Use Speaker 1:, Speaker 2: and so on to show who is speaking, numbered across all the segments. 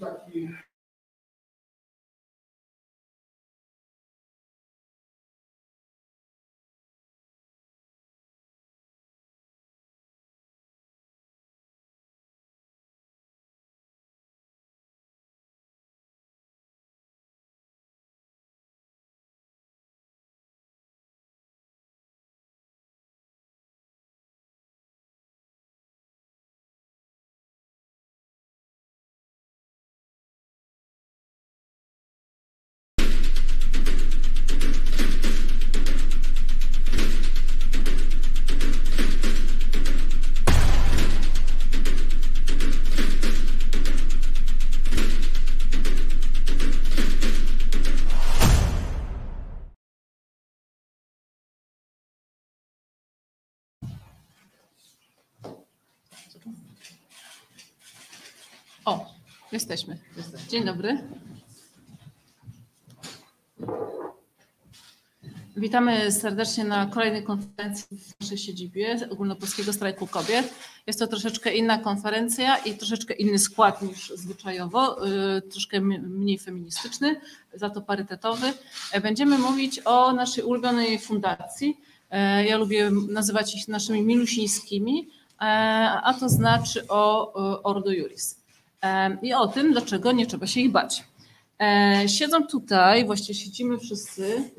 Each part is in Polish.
Speaker 1: taki
Speaker 2: O, jesteśmy. Dzień dobry. Witamy serdecznie na kolejnej konferencji w naszej siedzibie Ogólnopolskiego Strajku Kobiet. Jest to troszeczkę inna konferencja i troszeczkę inny skład niż zwyczajowo, y, troszkę mniej feministyczny, za to parytetowy. Będziemy mówić o naszej ulubionej fundacji. E, Ja lubię nazywać ich naszymi milusińskimi, e, a to znaczy o Ordo Juris. I o tym, dlaczego nie trzeba się ich bać. Siedzą tutaj, właściwie siedzimy wszyscy,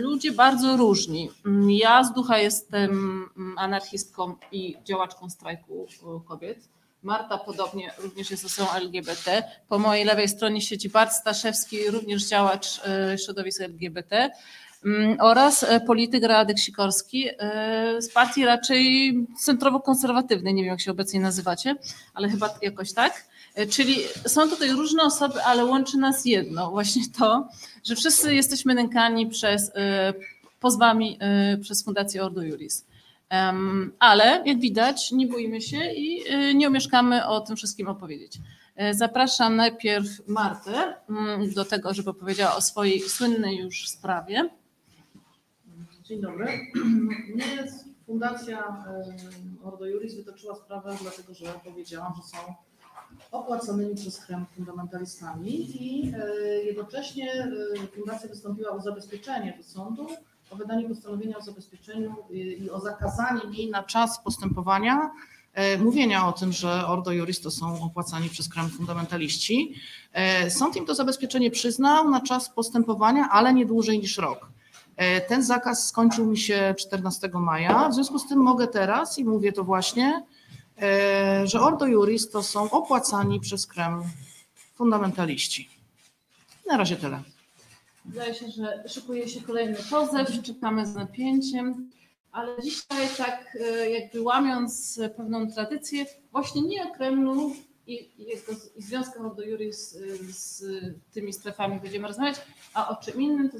Speaker 2: ludzie bardzo różni. Mm, Ja z ducha jestem mm, anarchistką i działaczką strajku kobiet. Marta podobnie również jest osobą LGBT. Po mojej lewej stronie siedzi Bart Staszewski, również działacz e, środowisk LGBT. Mm, Oraz e, polityk Radek Sikorski e, z partii raczej centrowo-konserwatywnej, nie wiem jak się obecnie nazywacie, ale chyba jakoś tak. E, Czyli są tutaj różne osoby, ale łączy nas jedno, właśnie to, że wszyscy jesteśmy nękani przez pozwami przez Fundację Ordo Juris. Ale jak widać, nie boimy się i nie omieszkamy o tym wszystkim opowiedzieć. Zapraszam najpierw Martę mm, do tego, żeby opowiedziała o swojej słynnej już sprawie.
Speaker 1: Dzień dobry. Mnie Fundacja e, Ordo Juris wytoczyła sprawę, dlatego że powiedziałam, że są opłaconymi przez Kreml fundamentalistami i e, jednocześnie e, Fundacja wystąpiła o zabezpieczenie do sądu, o wydanie postanowienia o zabezpieczeniu i o zakazanie mi na czas postępowania e, mówienia o tym, że Ordo Juris to są opłacani przez Kreml fundamentaliści. Sąd im to zabezpieczenie przyznał na czas postępowania, ale nie dłużej niż rok. E, Ten zakaz skończył mi się 14 maja. W związku z tym mogę teraz i mówię to właśnie, e, że Ordo Juris to są opłacani przez Kreml fundamentaliści. Na razie tyle.
Speaker 2: Wydaje się, że szykuje się kolejny pozew, czekamy z napięciem, ale dzisiaj tak e, jakby łamiąc pewną tradycję, właśnie nie o Kremlu i, i i związkach Ordo Juris e, z tymi strefami będziemy rozmawiać, a o czym innym, to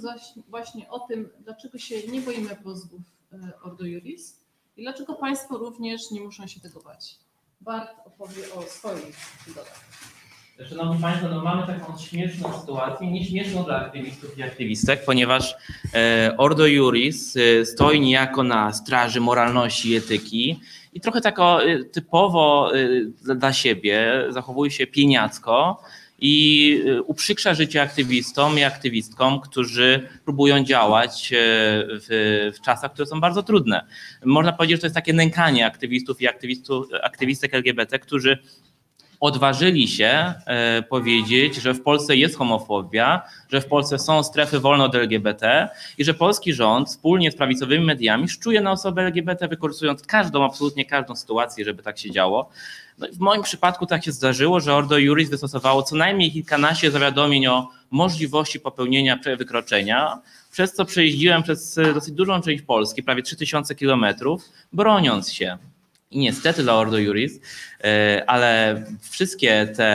Speaker 2: właśnie o tym, dlaczego się nie boimy pozwów e, Ordo Juris i dlaczego Państwo również nie muszą się tego bać. Bart opowie o swoich przygodach.
Speaker 3: Szanowni Państwo, no mamy taką śmieszną sytuację, nieśmieszną dla aktywistów i aktywistek, ponieważ e, Ordo Juris e, stoi niejako na straży moralności i etyki i trochę tak o, e, typowo e, dla siebie zachowuje się pieniacko i e, uprzykrza życie aktywistom i aktywistkom, którzy próbują działać e, w, w czasach, które są bardzo trudne. Można powiedzieć, że to jest takie nękanie aktywistów i aktywistów, aktywistek LGBT, którzy odważyli się e, powiedzieć, że w Polsce jest homofobia, że w Polsce są strefy wolne od LGBT i że polski rząd wspólnie z prawicowymi mediami szczuje na osoby LGBT, wykorzystując każdą, absolutnie każdą sytuację, żeby tak się działo. No w moim przypadku tak się zdarzyło, że Ordo Juris wystosowało co najmniej kilkanaście zawiadomień o możliwości popełnienia wykroczenia, przez co przejeździłem przez e, dosyć dużą część Polski, prawie 3000 kilometrów, broniąc się. I niestety dla Ordo Juris, e, ale wszystkie te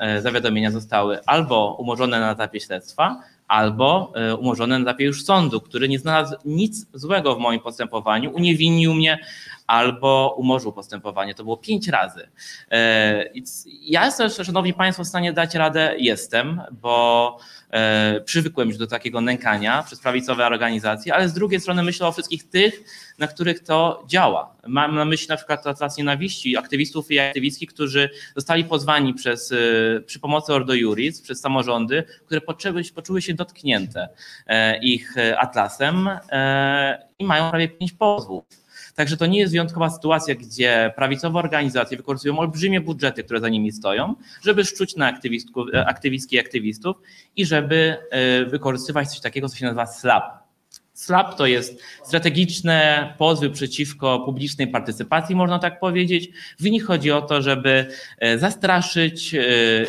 Speaker 3: e, zawiadomienia zostały albo umorzone na etapie śledztwa, albo e, umorzone na etapie już sądu, który nie znalazł nic złego w moim postępowaniu, uniewinnił mnie, albo umorzył postępowanie. To było pięć razy. Ja, szanowni państwo, w stanie dać radę jestem, bo przywykłem już do takiego nękania przez prawicowe organizacje, ale z drugiej strony myślę o wszystkich tych, na których to działa. Mam na myśli na przykład atlas nienawiści aktywistów i aktywistki, którzy zostali pozwani przez, y, przy pomocy Ordo Juris, przez samorządy, które poczuły, poczuły się dotknięte e, ich e, atlasem e, i mają prawie pięć pozwów. Także to nie jest wyjątkowa sytuacja, gdzie prawicowe organizacje wykorzystują olbrzymie budżety, które za nimi stoją, żeby szczuć na aktywistki i aktywistów i żeby wykorzystywać coś takiego, co się nazywa SLAP, SLAP to jest strategiczne pozwy przeciwko publicznej partycypacji, można tak powiedzieć. W nich chodzi o to, żeby e, zastraszyć e,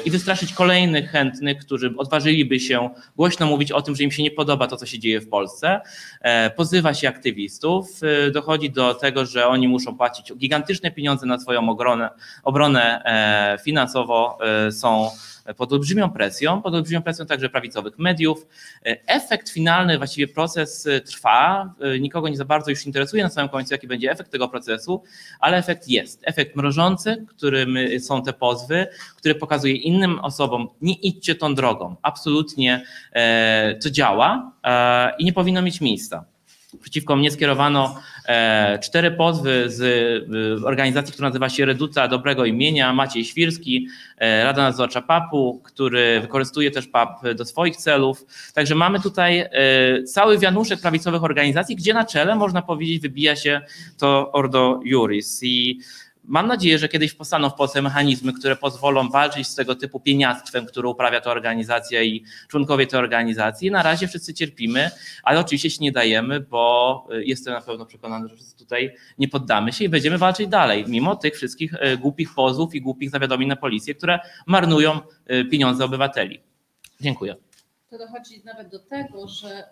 Speaker 3: i wystraszyć kolejnych chętnych, którzy odważyliby się głośno mówić o tym, że im się nie podoba to, co się dzieje w Polsce. E, pozywa się aktywistów, dochodzi do tego, że oni muszą płacić gigantyczne pieniądze na swoją obronę, obronę finansowo są pod olbrzymią presją, pod olbrzymią presją także prawicowych mediów. Efekt finalny, właściwie proces e, trwa, e, nikogo nie za bardzo już interesuje na samym końcu, jaki będzie efekt tego procesu, ale efekt jest. Efekt mrożący, którym są te pozwy, który pokazuje innym osobom, nie idźcie tą drogą, absolutnie e, to działa i nie powinno mieć miejsca. Przeciwko mnie skierowano e, cztery pozwy z e, organizacji, która nazywa się Reduta Dobrego Imienia, Maciej Świrski, e, Rada Nadzorcza PAP-u, który wykorzystuje też PAP do swoich celów. Także mamy tutaj cały wianuszek prawicowych organizacji, gdzie na czele, można powiedzieć, wybija się to Ordo Juris. I Mam nadzieję, że kiedyś powstaną w Polsce mechanizmy, które pozwolą walczyć z tego typu pieniactwem, które uprawia ta organizacja i członkowie tej organizacji. Na razie wszyscy cierpimy, ale oczywiście się nie dajemy, bo y, jestem na pewno przekonany, że wszyscy tutaj nie poddamy się i będziemy walczyć dalej, mimo tych wszystkich y, głupich pozwów i głupich zawiadomień na policję, które marnują y, pieniądze obywateli. Dziękuję.
Speaker 2: To dochodzi nawet do tego, że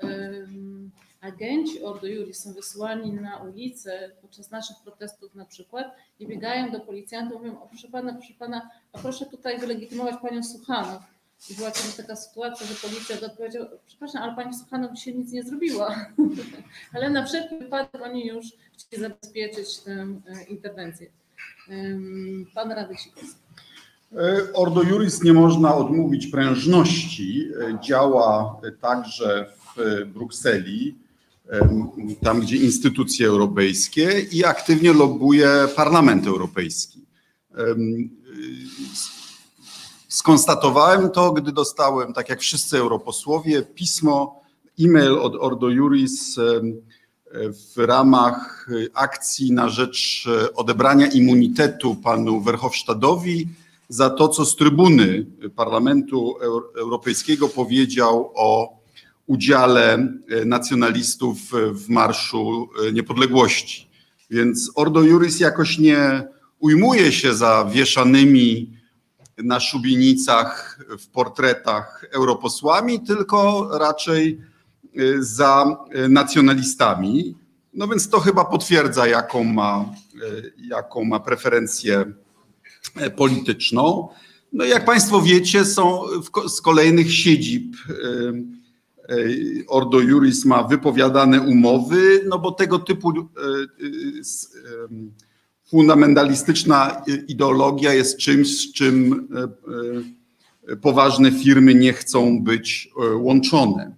Speaker 2: agenci Ordo Juris są wysyłani na ulicę podczas naszych protestów na przykład i biegają do policjantów, mówią, o proszę pana, proszę pana, a proszę tutaj wylegitymować panią Suchanow. I była kiedyś taka sytuacja, że policja odpowiedział, przepraszam, ale pani Suchanow dzisiaj nic nie zrobiła. ale na wszelki wypadek oni już chcieli zabezpieczyć tę e, interwencję. Pan Radek Sikorski.
Speaker 4: E, Ordo Juris nie można odmówić prężności. E, działa także w Brukseli tam gdzie instytucje europejskie i aktywnie lobbuje Parlament Europejski. Skonstatowałem to, gdy dostałem, tak jak wszyscy europosłowie, pismo, e-mail od Ordo Juris w ramach akcji na rzecz odebrania immunitetu panu Verhofstadtowi za to, co z trybuny Parlamentu Europejskiego powiedział o udziale e, nacjonalistów w Marszu e, Niepodległości. Więc Ordo Juris jakoś nie ujmuje się za wieszanymi na szubienicach w portretach europosłami, tylko raczej e, za nacjonalistami. No więc to chyba potwierdza, jaką ma, jaką ma preferencję polityczną. No jak Państwo wiecie, są z kolejnych siedzib Ordo Juris ma wypowiadane umowy, no bo tego typu e, e, fundamentalistyczna ideologia jest czymś, z czym e, poważne firmy nie chcą być łączone.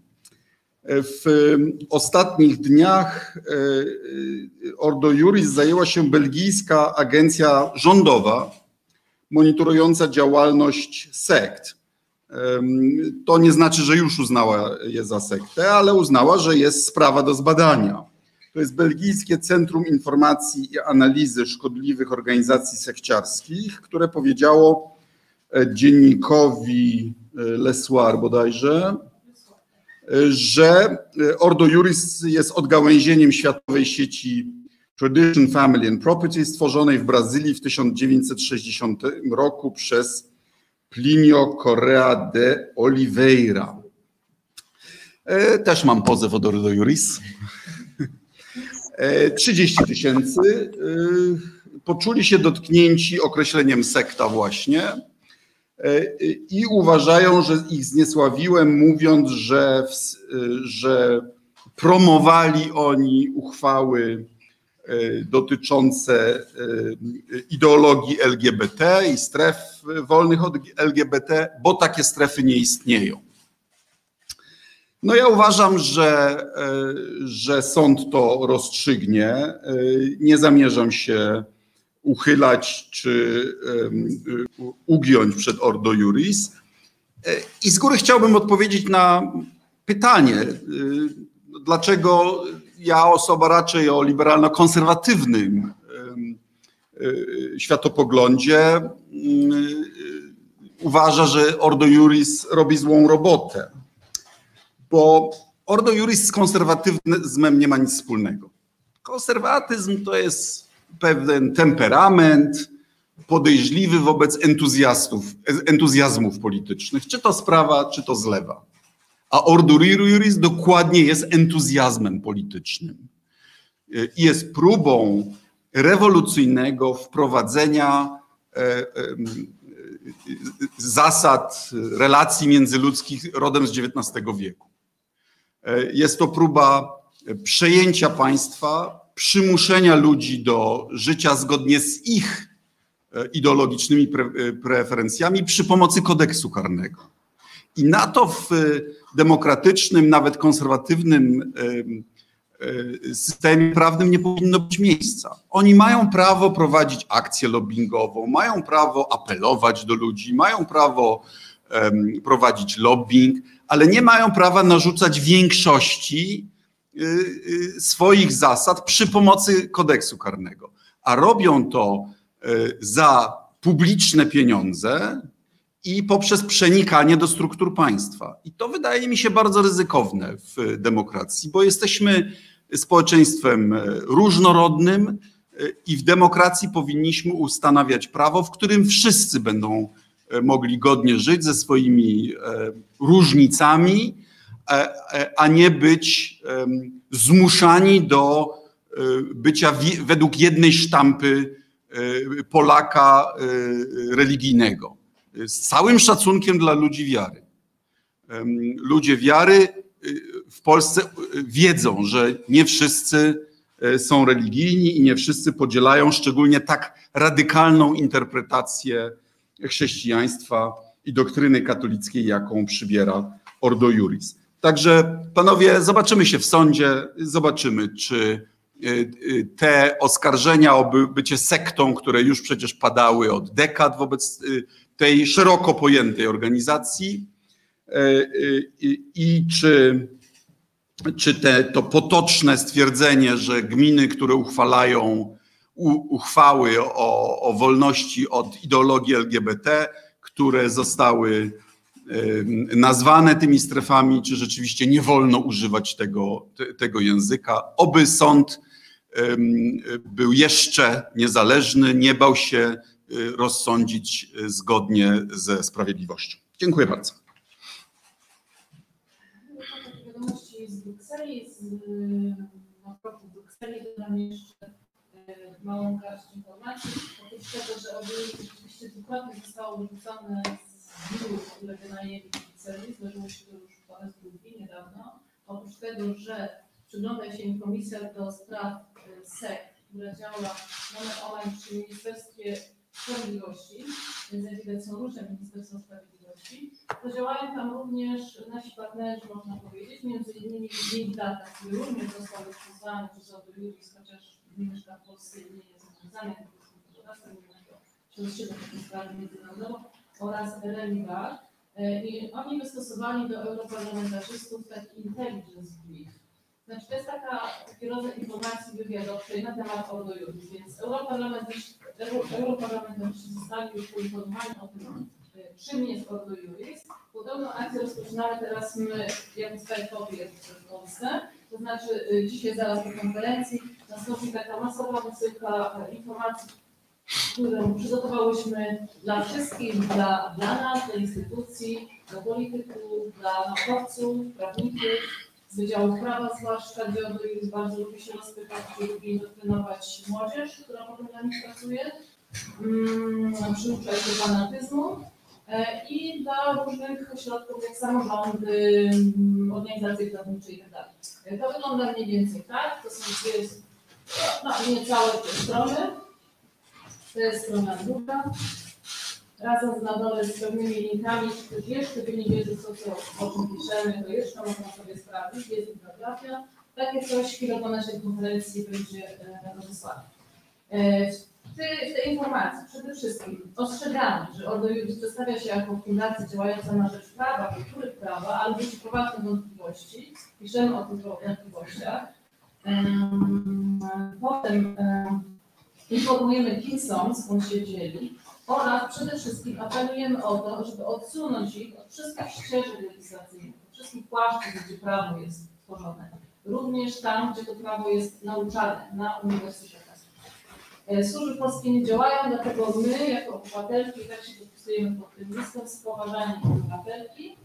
Speaker 4: W ostatnich dniach Ordo Juris zajęła się belgijska agencja rządowa monitorująca działalność sekt. To nie znaczy, że już uznała je za sektę, ale uznała, że jest sprawa do zbadania. To jest Belgijskie Centrum Informacji i Analizy Szkodliwych Organizacji Sekciarskich, które powiedziało e, dziennikowi e, Le Soir bodajże, e, że Ordo Juris jest odgałęzieniem światowej sieci Tradition Family and Property stworzonej w Brazylii w 1960 roku przez Plinio Correa de Oliveira. E, też mam pozew od Ordo Juris. 30 e, tysięcy. E, poczuli się dotknięci określeniem sekta właśnie i uważają, że ich zniesławiłem, mówiąc, że, że promowali oni uchwały dotyczące ideologii LGBT i stref wolnych od LGBT, bo takie strefy nie istnieją. No ja uważam, że, że sąd to rozstrzygnie. Nie zamierzam się uchylać czy ugiąć przed Ordo Juris. I z góry chciałbym odpowiedzieć na pytanie, dlaczego ja, osoba raczej o liberalno-konserwatywnym światopoglądzie, uważa, że Ordo Juris robi złą robotę. Bo Ordo Juris z konserwatyzmem nie ma nic wspólnego. Konserwatyzm to jest pewien temperament, podejrzliwy wobec entuzjastów, entuzjazmów politycznych, czy to z prawa, czy to z lewa. A Ordo Juris dokładnie jest entuzjazmem politycznym. Jest próbą rewolucyjnego wprowadzenia e, e, zasad relacji międzyludzkich rodem z XIX wieku. E, jest to próba przejęcia państwa, przymuszenia ludzi do życia zgodnie z ich ideologicznymi preferencjami przy pomocy kodeksu karnego. I na to w demokratycznym, nawet konserwatywnym systemie prawnym nie powinno być miejsca. Oni mają prawo prowadzić akcję lobbyingową, mają prawo apelować do ludzi, mają prawo prowadzić lobbying, ale nie mają prawa narzucać większości y, y, swoich zasad przy pomocy kodeksu karnego. A robią to y, za publiczne pieniądze, i poprzez przenikanie do struktur państwa. I to wydaje mi się bardzo ryzykowne w demokracji, bo jesteśmy społeczeństwem e, różnorodnym e, i w demokracji powinniśmy ustanawiać prawo, w którym wszyscy będą e, mogli godnie żyć ze swoimi różnicami, a nie być zmuszani do bycia według jednej sztampy Polaka religijnego z całym szacunkiem dla ludzi wiary. Ludzie wiary y, w Polsce y, wiedzą, że nie wszyscy e, są religijni i nie wszyscy podzielają szczególnie tak radykalną interpretację chrześcijaństwa i doktryny katolickiej, jaką przybiera Ordo Juris. Także panowie, zobaczymy się w sądzie, zobaczymy, czy y, te oskarżenia o bycie sektą, które już przecież padały od dekad wobec tej szeroko pojętej organizacji e, e, i czy, czy te, to potoczne stwierdzenie, że gminy, które uchwalają uchwały o, o wolności od ideologii LGBT, które zostały e, nazwane tymi strefami, czy rzeczywiście nie wolno używać tego, tego języka. Oby sąd był jeszcze niezależny, nie bał się rozsądzić y, zgodnie ze sprawiedliwością. Dziękuję bardzo.
Speaker 2: Wiadomości z Brukseli, z raportu Brukseli dodam jeszcze y, małą garść informacji. Oprócz tego, że obie rzeczywiście dwukrotnie zostało wyrzucone z biur, które wynajęli w Brukseli, zdarzyło się to już po raz drugi niedawno. Oprócz tego, że przygląda się im Komisja do Spraw SEC, która działa online przy Ministerstwie Sprawiedliwości, więc jak widać są różne Ministerstwa Sprawiedliwości, to działają tam również nasi partnerzy, można powiedzieć, między innymi Big Data, który również został rozpoznany przez Ordo Juris, chociaż mieszka w Polsce i nie jest związany polskim gospodarstwem, to środowisko takiej sprawy międzynarodowo oraz Relivar. E, I oni wystosowali do europarlamentarzystów taki intelligence brief, znaczy to jest taka, rodzaj informacji wywiadowczej na temat Ordo Juris, więc europarlamentarzyści, europarlamentarzyści zostali już poinformowani o tym, czym jest Ordo Juris. Podobną akcję rozpoczynamy teraz my, jako Skype'owie w Polsce. To znaczy e, dzisiaj zaraz po konferencji nastąpi taka masowa wysyłka informacji, którą przygotowałyśmy dla wszystkich, dla, dla nas, dla instytucji, dla polityków, dla naukowców, prawników, z Wydziału Prawa zwłaszcza, gdzie jest bardzo lubi się rozpytać, gdzie lubi doktrynować młodzież, która potem dla nich pracuje, mm, przyucza się fanatyzmu e, i dla różnych ośrodków jak samorządy, mm, organizacje prawnicze itd. Tak to wygląda mniej więcej tak, to są dwie No, niecałe te strony. To jest strona druga. Razem z na dole z pewnymi linkami, też jeszcze nie wiecie, co, co, o czym piszemy, to jeszcze można sobie sprawdzić, jest bibliografia. Takie coś chwilę po naszej konferencji będzie e, rozesłane. E, w tej, w tej informacji przede wszystkim ostrzegamy, że Ordo Juris przedstawia się jako fundacja działająca na rzecz prawa, kultury prawa, ale budzi poważne wątpliwości. Piszemy o tych wątpliwościach. Em, Potem em, informujemy, kim są, skąd się wzięli oraz przede wszystkim apelujemy o to, żeby odsunąć ich od wszystkich ścieżek legislacyjnych, od wszystkich płaszczyzn, gdzie prawo jest tworzone. Również tam, gdzie to prawo jest nauczane na uniwersytetach. E, Służby polskie nie działają, dlatego my, jako obywatelki, tak się podpisujemy pod tym listem z poważaniem obywatelki,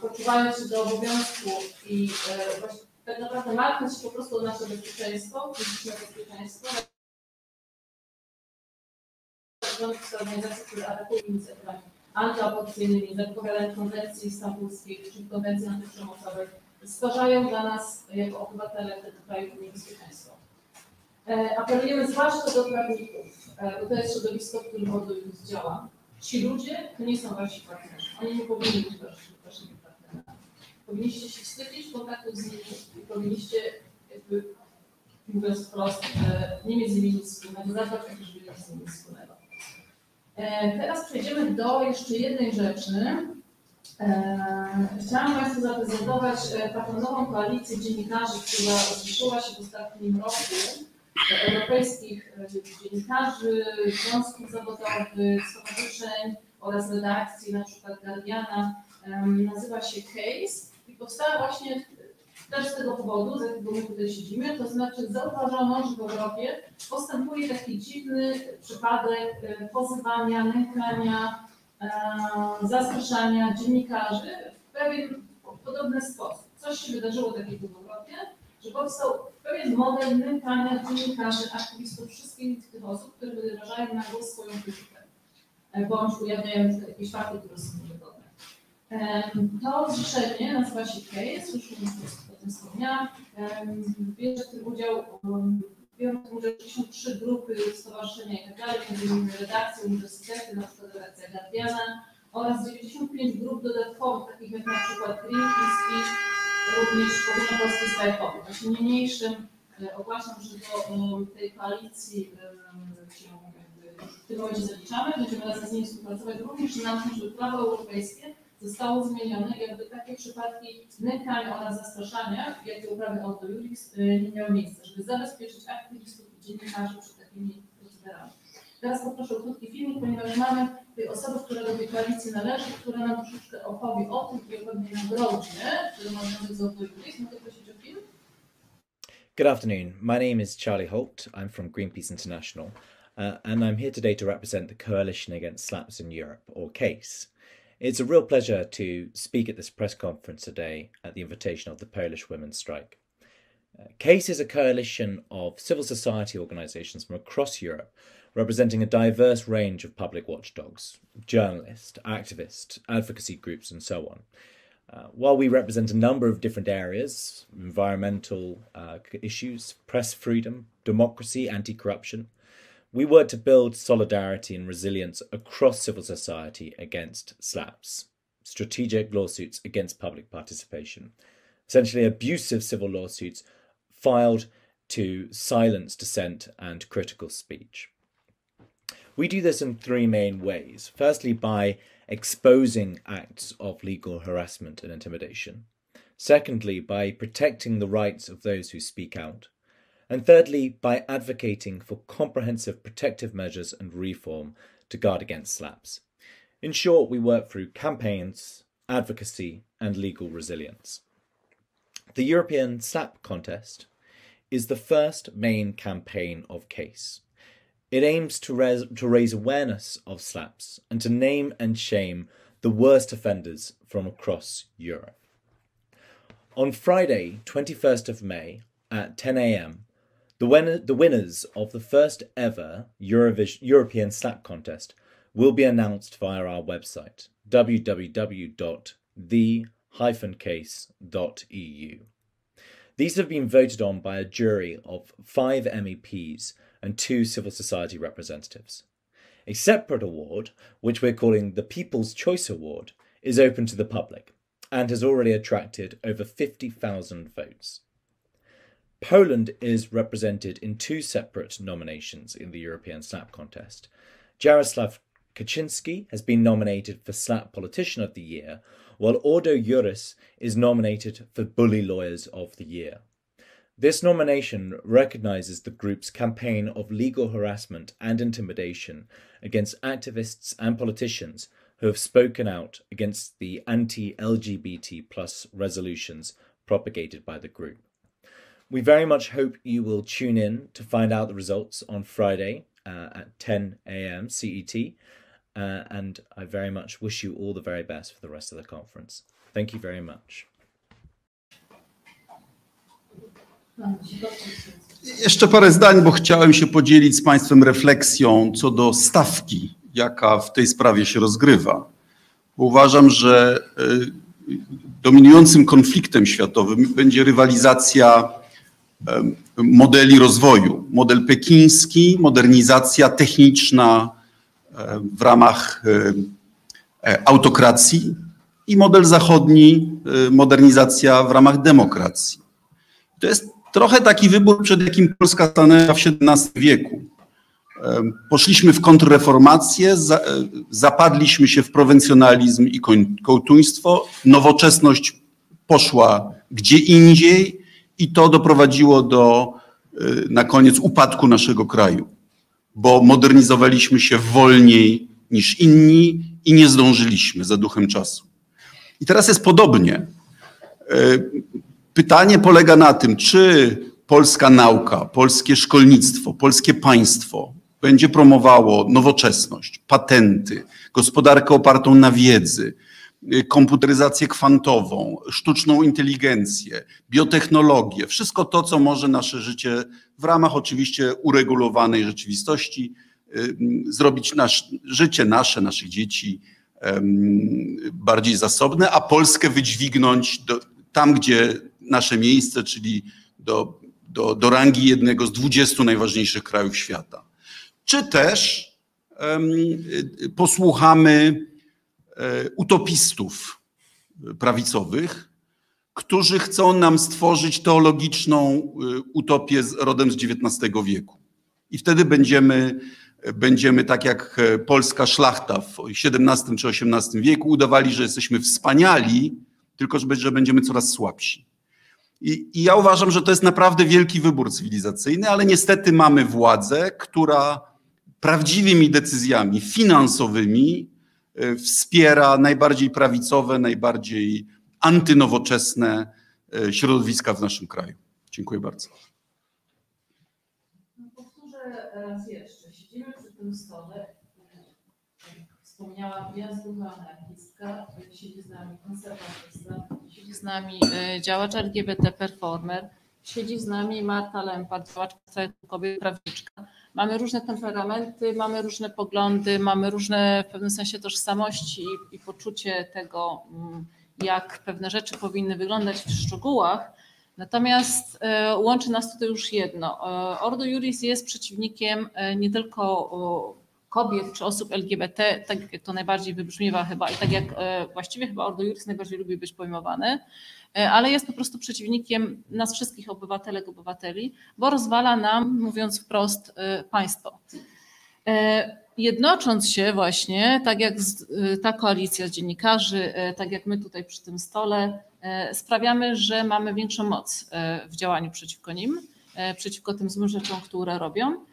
Speaker 2: poczuwając się do obowiązku i e, tak naprawdę martwiąc się po prostu o nasze bezpieczeństwo, fizyczne bezpieczeństwo, rządów organizacji, które atakują inicjatywami antyaborcyjnymi, zapowiadają konwencji stambulskiej czy konwencji antyprzemocowej, stwarzają dla nas jako obywatele tego kraju niebezpieczeństwo. E, Apelujemy zwłaszcza do prawników, e, bo to jest środowisko, w którym Ordo Juris działa. Ci ludzie to nie są wasi partnerzy. Oni nie powinni być waszymi partnerami. Powinniście się wstydzić kontaktów z nimi i powinniście, jakby, mówiąc wprost, e, nie mieć z nimi nic wspólnego, zadbać o z nimi nic wspólnego. E, Teraz przejdziemy do jeszcze jednej rzeczy. E, Chciałam Państwu zaprezentować e, taką nową koalicję dziennikarzy, która rozpoczęła się w ostatnim roku. E, Europejskich e, dziennikarzy, związków zawodowych, stowarzyszeń oraz redakcji, na przykład Guardiana. Nazywa się CASE i powstała właśnie też z tego powodu, z jakiego my tutaj siedzimy, to znaczy zauważono, że w Europie postępuje taki dziwny przypadek e, pozywania, nękania, e, zastraszania dziennikarzy w pewien podobny sposób. Coś się wydarzyło takiego w Europie, że powstał pewien model nękania dziennikarzy, aktywistów, wszystkich tych osób, które wyrażają na głos swoją krytykę, e, bądź ujawniają jakieś fakty, które są niewygodne. To zrzeszenie nazywa się CASE, już o tym wspomniałam. Em, Bierze w tym udział, biorą w udział 63 grupy, stowarzyszenia i tak innymi redakcje, uniwersytety, na przykład redakcja Guardiana oraz 95 grup dodatkowych, takich jak na przykład Greenpeace i również Ogólnopolski Strajk Kobiet. Właśnie niniejszym e, ogłaszam, że do tej koalicji się w tym momencie zaliczamy. Będziemy razem z nimi współpracować również na tym, żeby prawo europejskie zostało zmienione takie przypadki nękania oraz zastraszania, jakie Juris, y, nie miały miejsca, żeby zabezpieczyć aktywistów i dziennikarzy przed takimi procederami. Teraz poproszę o krótki filmik, ponieważ mamy do tej koalicji należy, która nam troszeczkę opowie o tym pewnej nagrodzie, ma związek z Ordo Juris. Mogę prosić o film?
Speaker 5: Good afternoon. My name is Charlie Holt. I'm from Greenpeace International, uh, and I'm here today to represent the Coalition Against Slaps in Europe, or CASE. It's a real pleasure to speak at this press conference today at the invitation of the Polish women's strike. Uh, CASE is a coalition of civil society organisations from across Europe representing a diverse range of public watchdogs, journalists, activists, advocacy groups, and so on. Uh, while we represent a number of different areas environmental uh, issues, press freedom, democracy, anti corruption we work to build solidarity and resilience across civil society against slaps, strategic lawsuits against public participation, essentially abusive civil lawsuits filed to silence dissent and critical speech. We do this in three main ways. Firstly, by exposing acts of legal harassment and intimidation. Secondly, by protecting the rights of those who speak out. And thirdly, by advocating for comprehensive protective measures and reform to guard against slaps. In short, we work through campaigns, advocacy, and legal resilience. The European SLAP contest is the first main campaign of CASE. It aims to, rais- to raise awareness of slaps and to name and shame the worst offenders from across Europe. On Friday, 21st of May at 10 a.m., the, winner, the winners of the first ever Eurovision, European Slap contest will be announced via our website www.the-case.eu. These have been voted on by a jury of five MEPs and two civil society representatives. A separate award, which we're calling the People's Choice Award, is open to the public and has already attracted over 50,000 votes. Poland is represented in two separate nominations in the European Slap contest. Jaroslav Kaczynski has been nominated for Slap Politician of the Year, while Ordo Juris is nominated for Bully Lawyers of the Year. This nomination recognises the group's campaign of legal harassment and intimidation against activists and politicians who have spoken out against the anti LGBT resolutions propagated by the group. We very much hope you will tune in to find out the results on Friday uh, at 10 a.m. CET. Uh, and I very much wish you all the very best for the rest of the conference. Thank you very much.
Speaker 4: Jeszcze parę zdań, bo chciałem się podzielić z Państwem refleksją co do stawki, jaka w tej sprawie się rozgrywa. Uważam, że y, dominującym konfliktem światowym będzie rywalizacja modeli rozwoju. Model pekiński, modernizacja techniczna w ramach e, autokracji i model zachodni, modernizacja w ramach demokracji. To jest trochę taki wybór, przed jakim Polska stanęła w XVII wieku. Poszliśmy w kontrreformację, e, zapadliśmy się w prowencjonalizm i kołtuństwo. Nowoczesność poszła gdzie indziej i to doprowadziło do e, na koniec upadku naszego kraju, bo modernizowaliśmy się wolniej niż inni i nie zdążyliśmy za duchem czasu. I teraz jest podobnie. E, Pytanie polega na tym, czy polska nauka, polskie szkolnictwo, polskie państwo będzie promowało nowoczesność, patenty, gospodarkę opartą na wiedzy, y, komputeryzację kwantową, sztuczną inteligencję, biotechnologię, wszystko to, co może nasze życie w ramach oczywiście uregulowanej rzeczywistości y, m, zrobić nasz, życie nasze, naszych dzieci bardziej zasobne, a Polskę wydźwignąć do, tam, gdzie nasze miejsce, czyli do, do, do rangi jednego z 20 najważniejszych krajów świata. Czy też y, posłuchamy utopistów prawicowych, którzy chcą nam stworzyć teologiczną y, utopię z, rodem z XIX wieku. I wtedy będziemy, będziemy tak jak e, polska szlachta w XVII czy XVIII wieku udawali, że jesteśmy wspaniali, tylko że, będziemy coraz słabsi. I, I ja uważam, że to jest naprawdę wielki wybór cywilizacyjny, ale niestety mamy władzę, która prawdziwymi decyzjami finansowymi e, wspiera najbardziej prawicowe, najbardziej antynowoczesne e, środowiska w naszym kraju. Dziękuję bardzo.
Speaker 2: Powtórzę raz jeszcze. Siedzimy przy tym stole. Wspomniałam, ja zducha anarchistka, siedzi z nami konserwatysta, siedzi z nami e, działacz LGBT performer, siedzi z nami Marta Lempart, działaczka kobiet, prawniczka. Mamy różne temperamenty, mamy różne poglądy, mamy różne w pewnym sensie tożsamości i, i poczucie tego, mm, jak pewne rzeczy powinny wyglądać w szczegółach. Natomiast e, łączy nas tutaj już jedno. E, Ordo Juris jest przeciwnikiem e, nie tylko kobiet czy osób LGBT, tak jak to najbardziej wybrzmiewa chyba i tak jak właściwie chyba Ordo Juris najbardziej lubi być pojmowany, ale jest po prostu przeciwnikiem nas wszystkich obywatelek, obywateli, bo rozwala nam, mówiąc wprost, e, państwo. E, Jednocząc się właśnie, tak jak e, ta koalicja dziennikarzy, e, tak jak my tutaj przy tym stole, e, sprawiamy, że mamy większą moc e, w działaniu przeciwko nim, e, przeciwko tym złym rzeczom, które robią.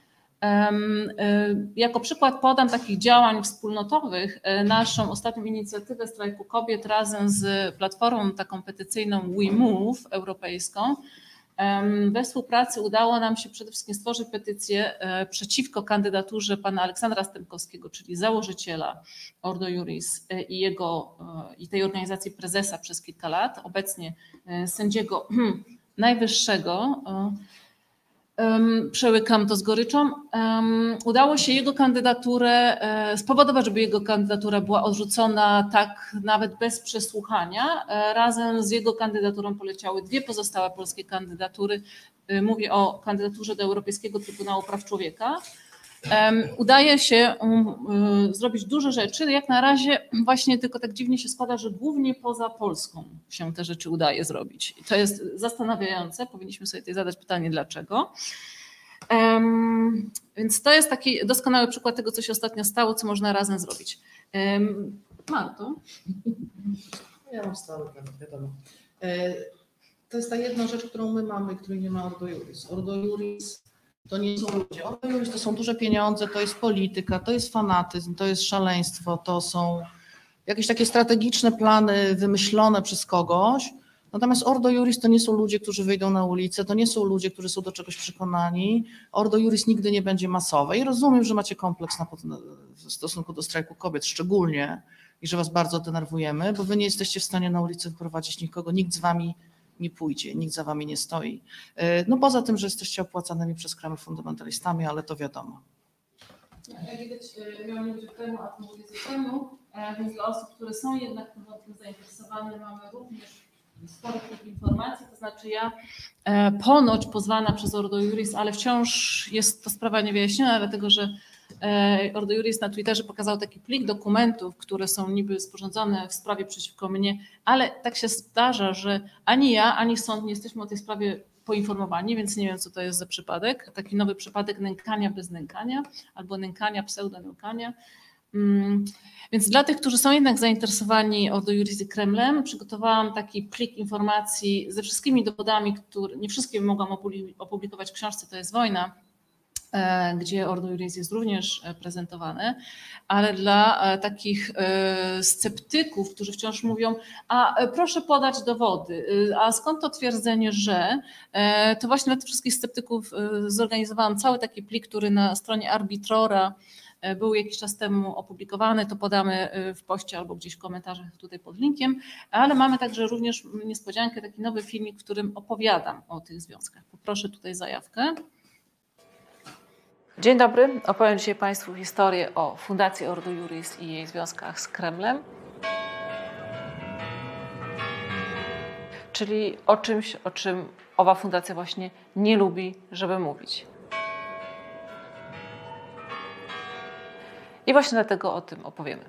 Speaker 2: E, Jako przykład podam takich działań wspólnotowych e, naszą ostatnią inicjatywę strajku kobiet razem z platformą taką petycyjną We Move europejską. We współpracy udało nam się przede wszystkim stworzyć petycję e, przeciwko kandydaturze pana Aleksandra Stępkowskiego, czyli założyciela Ordo Juris i jego i tej organizacji prezesa przez kilka lat, obecnie sędziego najwyższego. Przełykam to z goryczą, udało się jego kandydaturę e, spowodować, żeby jego kandydatura była odrzucona tak nawet bez przesłuchania. E, Razem z jego kandydaturą poleciały dwie pozostałe polskie kandydatury. E, Mówię o kandydaturze do Europejskiego Trybunału Praw Człowieka. Udaje się um, y, zrobić dużo rzeczy. Jak na razie właśnie tylko tak dziwnie się składa, że głównie poza Polską się te rzeczy udaje zrobić. I to jest zastanawiające. Powinniśmy sobie tutaj zadać pytanie, dlaczego. Więc to jest taki doskonały przykład tego, co się ostatnio stało, co można razem zrobić. Marto,
Speaker 1: Ja mam stały plan, wiadomo. E, To jest ta jedna rzecz, którą my mamy, której nie ma Ordo Juris. Ordo Juris to nie są ludzie. Juris to są duże pieniądze, to jest polityka, to jest fanatyzm, to jest szaleństwo, to są jakieś takie strategiczne plany wymyślone przez kogoś. Natomiast Ordo Juris to nie są ludzie, którzy wyjdą na ulicę, to nie są ludzie, którzy są do czegoś przekonani. Ordo Juris nigdy nie będzie masowe. I rozumiem, że macie kompleks na, w stosunku do strajku kobiet szczególnie i że was bardzo denerwujemy, bo wy nie jesteście w stanie na ulicy wprowadzić nikogo, nikt z wami nie pójdzie, nikt za wami nie stoi. E, No poza tym, że jesteście opłacanymi przez kremy fundamentalistami, ale to wiadomo.
Speaker 2: Jak widać, e, miał nie być temu, a mówię temu, e, więc dla osób, które są jednak tym zainteresowane, mamy również spory tych informacji, to znaczy ja ponoć pozwana przez Ordo Juris, ale wciąż jest to sprawa niewyjaśniona, dlatego że Ordo Juris na Twitterze pokazał taki plik dokumentów, które są niby sporządzone w sprawie przeciwko mnie, ale tak się zdarza, że ani ja, ani sąd nie jesteśmy o tej sprawie poinformowani, więc nie wiem, co to jest za przypadek. Taki nowy przypadek nękania bez nękania albo nękania, pseudo-nękania. Mm, Więc dla tych, którzy są jednak zainteresowani Ordo Juris i Kremlem, przygotowałam taki plik informacji ze wszystkimi dowodami, które nie wszystkie mogłam opublikować w książce To jest wojna, e, gdzie Ordo Juris jest również e, prezentowane, ale dla e, takich e, sceptyków, którzy wciąż mówią, a e, proszę podać dowody, e, a skąd to twierdzenie, że, e, to właśnie dla tych wszystkich sceptyków e, zorganizowałam cały taki plik, który na stronie Arbitrora e, był jakiś czas temu opublikowany, to podamy e, w poście albo gdzieś w komentarzach tutaj pod linkiem, ale mamy także również niespodziankę, taki nowy filmik, w którym opowiadam o tych związkach. Poproszę tutaj zajawkę. Dzień dobry. Opowiem dzisiaj Państwu historię o Fundacji Ordo Juris i jej związkach z Kremlem. Czyli o czymś, o czym owa fundacja właśnie nie lubi, żeby mówić. I właśnie dlatego o tym opowiemy.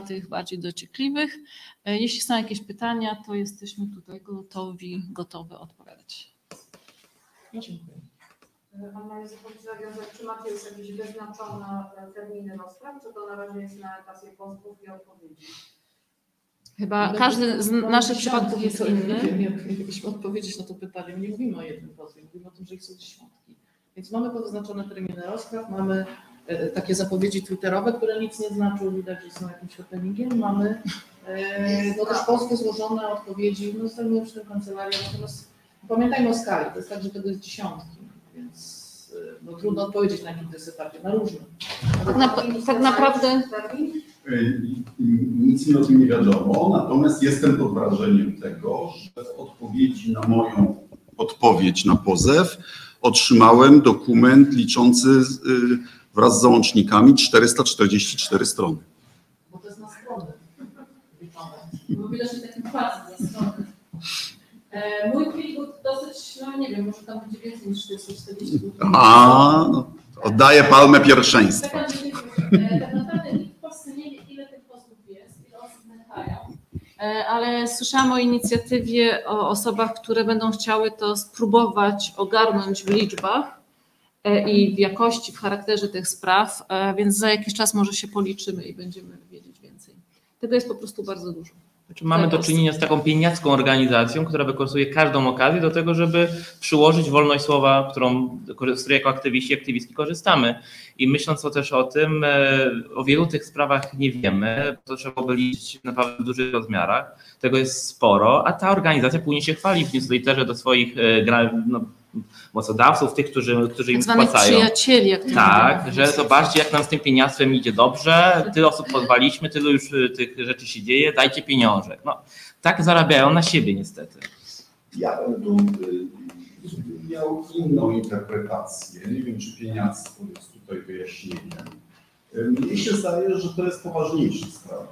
Speaker 2: Tych bardziej dociekliwych. E, Jeśli są jakieś pytania, to jesteśmy tutaj gotowi, gotowe odpowiadać.
Speaker 1: Dziękuję.
Speaker 6: Pan jest zapowiedź zawiązać, czy macie już jakieś wyznaczone e, terminy rozpraw, czy to na razie jest na etapie pozwów i odpowiedzi?
Speaker 2: Chyba
Speaker 1: No,
Speaker 2: każdy z naszych przypadków jest
Speaker 1: to
Speaker 2: inny.
Speaker 1: Nie wiem, jak mielibyśmy odpowiedzieć na to pytanie. Nie mówimy o jednym pozwie, mówimy o tym, że ich są dziesiątki. Więc mamy wyznaczone terminy rozpraw, mamy e, takie zapowiedzi twitterowe, które nic nie znaczą, widać, że są jakimś happeningiem. Mamy e, no też pozwy złożone, odpowiedzi, no zajmujemy się tym natomiast pamiętajmy o skali, to jest tak, że tego jest dziesiątki, więc e, no, trudno odpowiedzieć na jakim to jest etapie, na różnym.
Speaker 2: Tak, na, tak naprawdę
Speaker 4: Nic mi o tym nie wiadomo, natomiast jestem pod wrażeniem tego, że w odpowiedzi na moją odpowiedź na pozew otrzymałem dokument liczący y, wraz z załącznikami 444 strony.
Speaker 1: Bo to jest na stronę.
Speaker 2: Bo widać, że taki pas. E, Mój plik dosyć, no nie wiem, może tam będzie więcej niż 440.
Speaker 4: A, no, oddaję palmę pierwszeństwa.
Speaker 2: Tak, e, tak naprawdę nikt w Polsce nie wie, ile tych posłów jest, ile osób nękają. E, Ale słyszałam o inicjatywie, o osobach, które będą chciały to spróbować ogarnąć w liczbach i w jakości, w charakterze tych spraw, e, więc za jakiś czas może się policzymy i będziemy wiedzieć więcej. Tego jest po prostu bardzo dużo.
Speaker 3: Znaczy, mamy do czynienia z taką pieniacką organizacją, która wykorzystuje każdą okazję do tego, żeby przyłożyć wolność słowa, którą, z której jako aktywiści i aktywistki korzystamy. I myśląc o też o tym, e, o wielu tych sprawach nie wiemy, to trzeba by liczyć naprawdę w dużych rozmiarach. Tego jest sporo, a ta organizacja później się chwali w newsletterze do swoich e, no, mocodawców, tych, którzy, którzy im
Speaker 2: Tak zwanych
Speaker 3: wpłacają.
Speaker 2: przyjacieli, jak to
Speaker 3: Tak,
Speaker 2: mówią.
Speaker 3: że zobaczcie, jak nam z tym pieniądzem idzie dobrze, tyle osób pozwaliśmy, tylu już y, tych rzeczy się dzieje, dajcie pieniążek. No, tak zarabiają na siebie niestety.
Speaker 4: Ja bym tu y, miał inną interpretację. Nie wiem, czy pieniactwo jest tutaj wyjaśnieniem. Y, Mnie się zdaje, że to jest poważniejsza sprawa.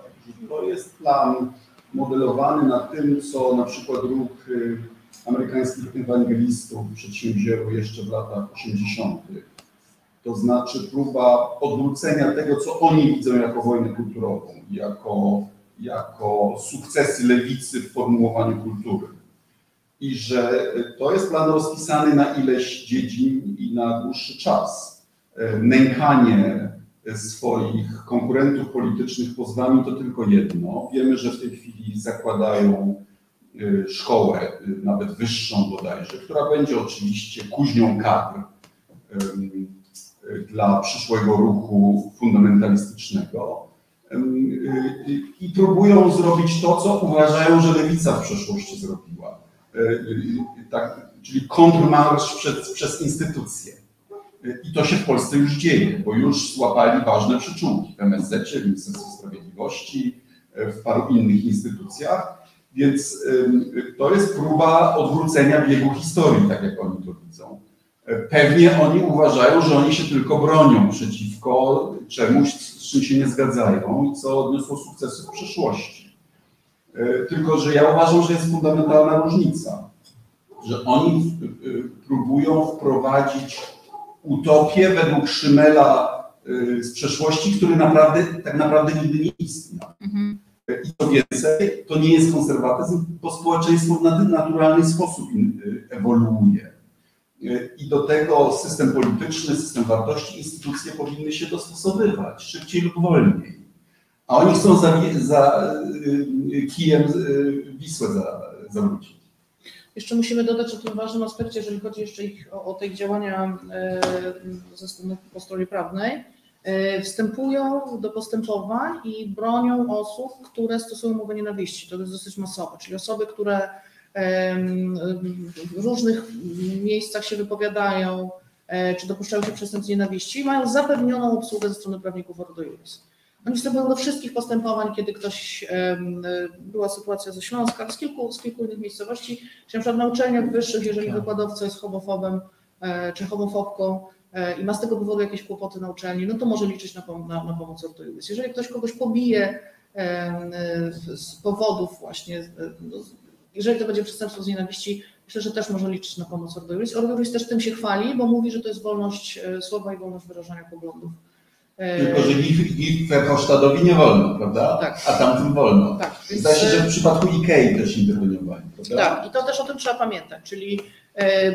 Speaker 4: To jest plan modelowany na tym, co na przykład ruch y, amerykańskich ewangelistów przedsięwzięło jeszcze w latach 80. To znaczy próba odwrócenia tego, co oni widzą jako wojnę kulturową, jako, jako sukcesy lewicy w formułowaniu kultury i że to jest plan rozpisany na ileś dziedzin i na dłuższy czas. E, Nękanie swoich konkurentów politycznych pozwami to tylko jedno. Wiemy, że w tej chwili zakładają szkołę, e, nawet wyższą bodajże, która będzie oczywiście kuźnią kadr e, dla przyszłego ruchu fundamentalistycznego. I próbują zrobić to, co uważają, że lewica w przeszłości zrobiła tak, czyli kontrmarsz przez, przez instytucje. I to się w Polsce już dzieje, bo już złapali ważne przyczółki w MSZ, w Ministerstwie Sprawiedliwości, w paru innych instytucjach, więc to jest próba odwrócenia biegu historii, tak jak oni to widzą. E, Pewnie oni uważają, że oni się tylko bronią przeciwko czemuś, z czym się nie zgadzają i co odniosło sukcesy w przeszłości. E, Tylko, że ja uważam, że jest fundamentalna różnica, że oni próbują wprowadzić utopię według Szymela y, z przeszłości, który naprawdę, tak naprawdę nigdy nie istniał.
Speaker 2: Mhm.
Speaker 4: I co więcej, to nie jest konserwatyzm, bo społeczeństwo w nat- naturalny sposób ewoluuje. I do tego system polityczny, system wartości, instytucje powinny się dostosowywać szybciej lub wolniej. A oni chcą za, za y, kijem y, Wisłę za, zawrócić.
Speaker 1: Jeszcze musimy dodać o tym ważnym aspekcie, jeżeli chodzi jeszcze ich, o, o te działania e, ze strony po stronie prawnej. E, Wstępują do postępowań i bronią osób, które stosują mowę nienawiści. To jest dosyć masowe, czyli osoby, które w różnych miejscach się wypowiadają, e, czy dopuszczają się przestępstw nienawiści, mają zapewnioną obsługę ze strony prawników Ordo Juris. Oni wstępują do wszystkich postępowań, kiedy ktoś, była sytuacja ze Śląska, z kilku, z kilku innych miejscowości, czy na przykład na uczelniach wyższych, jeżeli wykładowca jest homofobem e, czy homofobką i ma z tego powodu jakieś kłopoty na uczelni, no to może liczyć na, pom- na, na pomoc Ordo Juris. Jeżeli ktoś kogoś pobije e, z powodów właśnie, e, no, jeżeli to będzie przestępstwo z nienawiści, myślę, że też może liczyć na pomoc Ordo Juris. Ordo Juris też tym się chwali, bo mówi, że to jest wolność e, słowa i wolność wyrażania poglądów. E,
Speaker 4: Tylko, że Verhofstadtowi nie wolno, prawda?
Speaker 1: Tak.
Speaker 4: A tamtym wolno.
Speaker 1: Tak, więc,
Speaker 4: Zdaje się,
Speaker 1: e,
Speaker 4: że w przypadku Ikei też interweniowali, prawda?
Speaker 1: Tak, i to też o tym trzeba pamiętać, czyli e,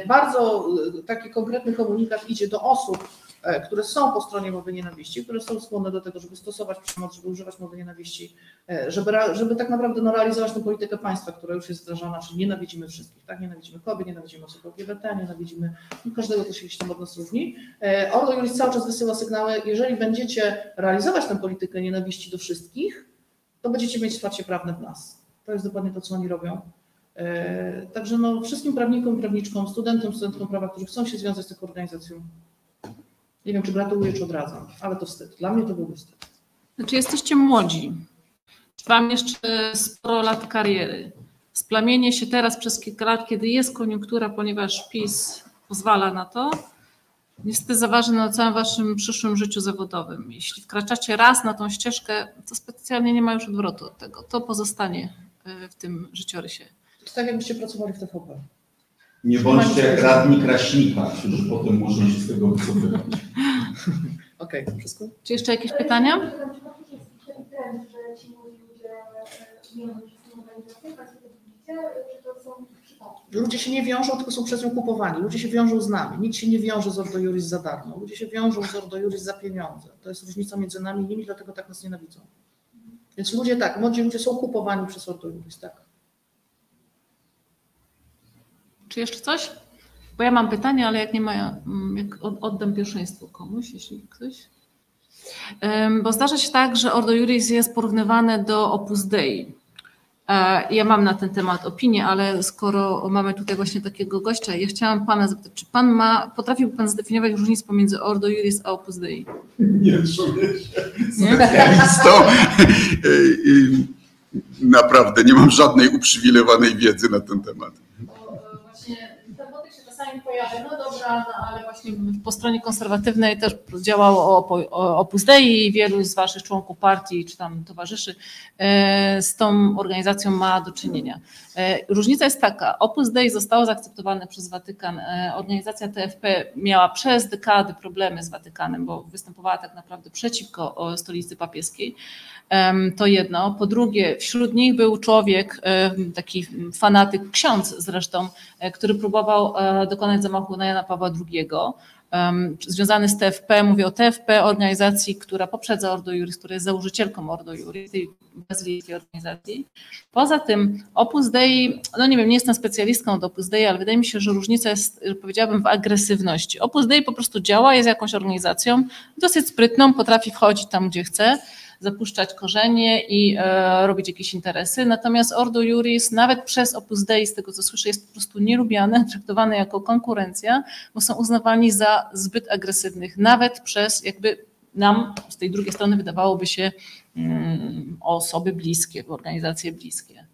Speaker 1: bardzo e, taki konkretny komunikat idzie do osób, e, które są po stronie mowy nienawiści, które są skłonne do tego, żeby stosować przemoc, żeby używać mowy nienawiści, e, żeby, żeby tak naprawdę no, realizować tę politykę państwa, która już jest wdrażana, czyli nienawidzimy wszystkich, tak? Nienawidzimy kobiet, nienawidzimy osób LGBT, nienawidzimy no, każdego, kto się gdzieś tam od nas różni. E, Ordo Juris cały czas wysyła sygnały, jeżeli będziecie realizować tę politykę nienawiści do wszystkich, to będziecie mieć wsparcie prawne w nas. To jest dokładnie to, co oni robią. E, Także no, wszystkim prawnikom, prawniczkom, studentom, studentkom prawa, którzy chcą się związać z taką organizacją, nie wiem, czy gratuluję, czy odradzam, ale to wstyd. Dla mnie to byłby wstyd.
Speaker 2: Znaczy jesteście młodzi. Wam jeszcze sporo lat kariery. Splamienie się teraz przez kilka lat, kiedy jest koniunktura, ponieważ PiS pozwala na to, niestety zaważy na całym waszym przyszłym życiu zawodowym. Jeśli wkraczacie raz na tą ścieżkę, to specjalnie nie ma już odwrotu od tego. To pozostanie y, w tym życiorysie.
Speaker 1: To tak jakbyście pracowali w TVP.
Speaker 4: Nie bądźcie jak radni Kraśnika, którzy potem muszą się z tego wycofywać.
Speaker 1: Okej, wszystko?
Speaker 2: Czy jeszcze jakieś pytania?
Speaker 7: Czy to jest taki trend, że ci młodzi ludzie nie mogą się z tym organizacją, sobie widzicie, czy to są przypadki?
Speaker 1: Ludzie się nie wiążą, tylko są przez nią kupowani. Ludzie się wiążą z nami. Nikt się nie wiąże z Ordo Juris za darmo. Ludzie się wiążą z Ordo Juris za pieniądze. To jest różnica między nami i nimi, dlatego tak nas nienawidzą. Więc ludzie tak, młodzi ludzie są kupowani przez Ordo Juris, tak.
Speaker 2: Czy jeszcze coś? Bo ja mam pytania, ale jak nie ma, mm, jak od- oddam pierwszeństwo komuś, jeśli ktoś. Bo zdarza się tak, że Ordo Juris jest porównywane do Opus Dei. E, Ja mam na ten temat opinię, ale skoro mamy tutaj właśnie takiego gościa, ja chciałam pana zapytać, czy pan ma, potrafiłby pan zdefiniować różnicę pomiędzy Ordo Juris a Opus Dei?
Speaker 4: Nie czuję się. Y, y, Naprawdę nie mam żadnej uprzywilejowanej wiedzy na ten temat.
Speaker 2: Właśnie ten się czasami pojawia, no dobra, no ale właśnie po stronie konserwatywnej też działało Opus Dei i wielu z waszych członków partii czy tam towarzyszy e, z tą organizacją ma do czynienia. E, Różnica jest taka, Opus Dei zostało zaakceptowane przez Watykan. E, Organizacja TFP miała przez dekady problemy z Watykanem, bo występowała tak naprawdę przeciwko stolicy papieskiej. To jedno. Po drugie, wśród nich był człowiek, taki fanatyk, ksiądz zresztą, który próbował e, dokonać zamachu na Jana Pawła II. Związany z TFP, mówię o TFP, organizacji, która poprzedza Ordo Juris, która jest założycielką Ordo Juris, tej brazylijskiej organizacji. Poza tym Opus Dei, no nie wiem, nie jestem specjalistką od Opus Dei, ale wydaje mi się, że różnica jest, powiedziałabym, w agresywności. Opus Dei po prostu działa, jest jakąś organizacją dosyć sprytną, potrafi wchodzić tam, gdzie chce, zapuszczać korzenie i e, robić jakieś interesy. Natomiast Ordo Juris, nawet przez Opus Dei, z tego co słyszę, jest po prostu nielubiane, traktowane jako konkurencja, bo są uznawani za zbyt agresywnych, nawet przez jakby nam z tej drugiej strony wydawałoby się mm, osoby bliskie, organizacje bliskie.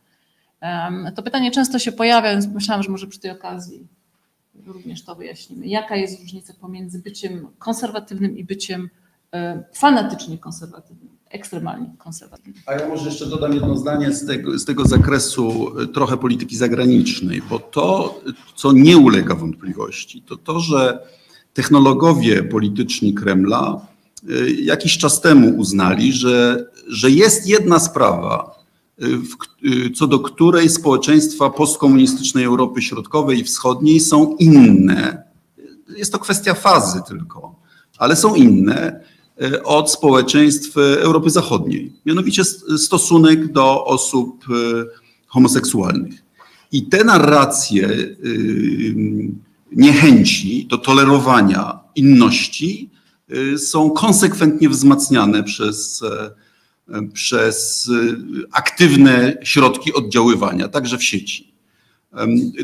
Speaker 2: Em, To pytanie często się pojawia, więc myślałam, że może przy tej okazji również to wyjaśnimy. Jaka jest różnica pomiędzy byciem konserwatywnym i byciem e, fanatycznie konserwatywnym, ekstremalnie konserwatywnym?
Speaker 4: A ja może jeszcze dodam jedno zdanie z tego, z tego zakresu y, trochę polityki zagranicznej, bo to, co nie ulega wątpliwości, to to, że technologowie polityczni Kremla y, jakiś czas temu uznali, że, że jest jedna sprawa, y, w, co do której społeczeństwa postkomunistycznej Europy Środkowej i Wschodniej są inne. Jest to kwestia fazy tylko, ale są inne od społeczeństw Europy Zachodniej. Mianowicie stosunek do osób y, homoseksualnych. I te narracje y, niechęci do tolerowania inności są konsekwentnie wzmacniane przez, e, przez aktywne środki oddziaływania, także w sieci.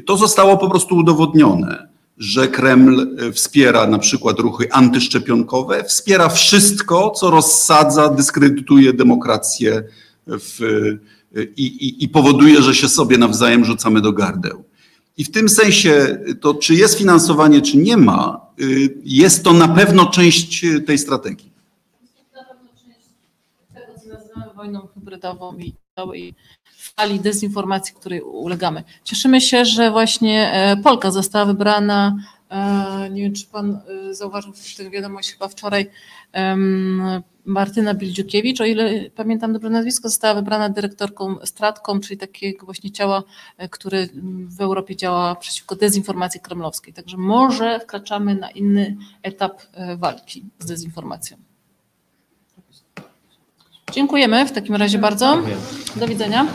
Speaker 4: To zostało po prostu udowodnione, że Kreml e, wspiera na przykład ruchy antyszczepionkowe, wspiera wszystko, co rozsadza, dyskredytuje demokrację w, e, i, i, i powoduje, że się sobie nawzajem rzucamy do gardeł. I w tym sensie to, czy jest finansowanie, czy nie ma, y, jest to na pewno część tej strategii.
Speaker 2: Na pewno część tego, co nazywamy wojną hybrydową i całej fali dezinformacji, której ulegamy. Cieszymy się, że właśnie e, Polka została wybrana, e, nie wiem, czy pan e, zauważył w tych wiadomości chyba wczoraj, Martyna Bildziukiewicz, o ile pamiętam dobre nazwisko, została wybrana dyrektorką Stratką, czyli takiego właśnie ciała, które w Europie działa przeciwko dezinformacji kremlowskiej. Także może wkraczamy na inny etap walki z dezinformacją. Dziękujemy w takim razie bardzo. Do widzenia.